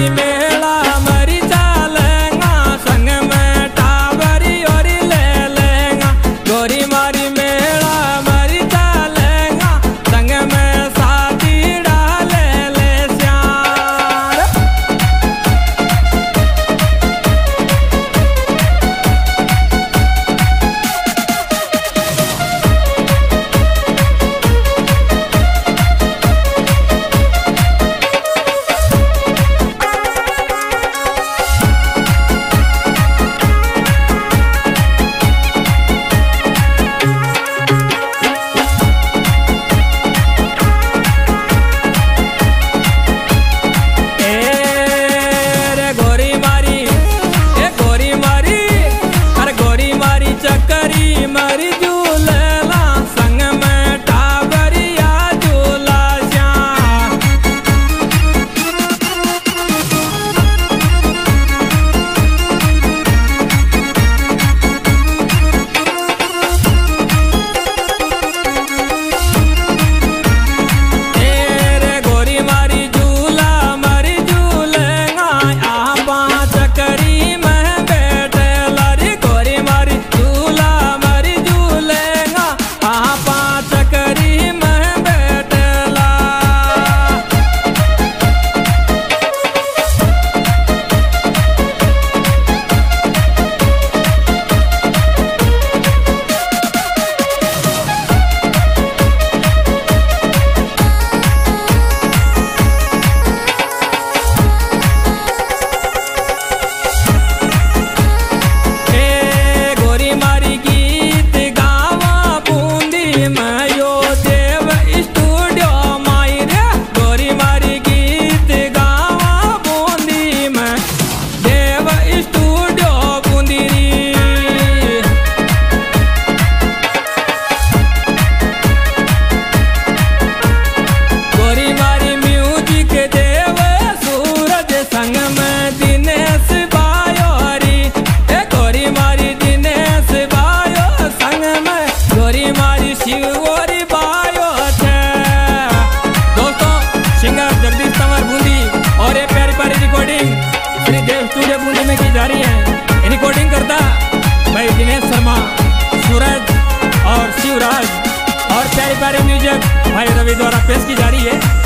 dime विजय पुणे में की जा रही है? रिकॉर्डिंग करता भाई दिनेश शर्मा, सूरज और शिवराज और प्यारे प्यारे म्यूज़िक। भाई रवि द्वारा पेश की जा रही है।